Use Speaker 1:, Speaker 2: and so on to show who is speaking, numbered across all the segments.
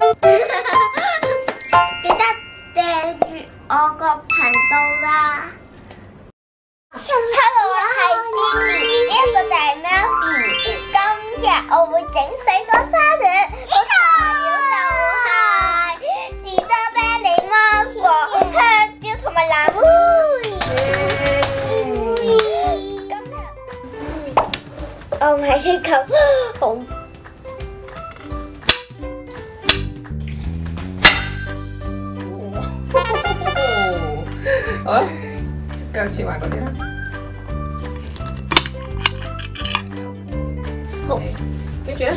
Speaker 1: 記得訂閱我個頻道啦。Hello，我係 Mimi，呢一個就係 Melody。今日我會整水果沙律，個材料就係士多啤梨、芒果、香蕉同埋藍莓。今日我買一嚿好。
Speaker 2: 好繼續切埋嗰啲啦。
Speaker 1: 好，
Speaker 2: 跟住咧，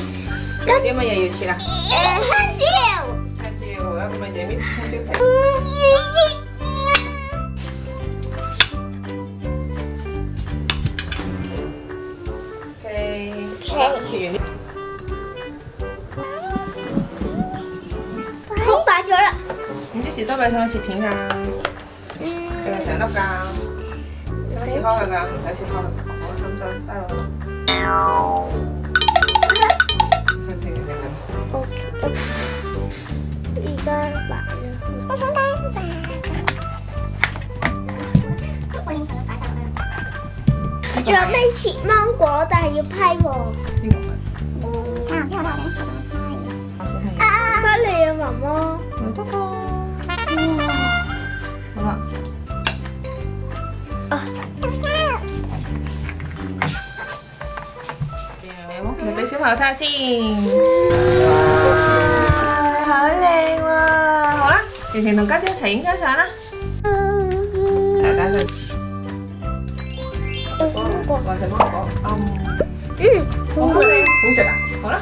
Speaker 2: 有啲乜嘢要切啊？
Speaker 1: 誒香蕉。
Speaker 2: 香蕉，好啦，咁咪整啲香蕉皮。OK，好啦切完啲。
Speaker 1: 好擺咗啦。
Speaker 2: 咁啲士多啤梨使唔使切片㗎？定係成粒㗎？切開佢㗎？唔使切開佢。好，咁就嘥落去。停停停停。
Speaker 1: 而家擺咗。我想擺擺。仲有咩切芒果，但係要批喎。
Speaker 2: 呢個係。
Speaker 1: 三之後咧，
Speaker 2: 我想睇。
Speaker 1: 啊！犀利啊，媽媽。
Speaker 2: 唔得㗎。你俾小朋友睇下先。哇，好靚喎！好啦，甜甜同家姐一齊影張相啦。嚟等陣。
Speaker 1: 芒果。
Speaker 2: 或者芒果，
Speaker 1: 嗯，
Speaker 2: 好好靚，好食啊！好啦。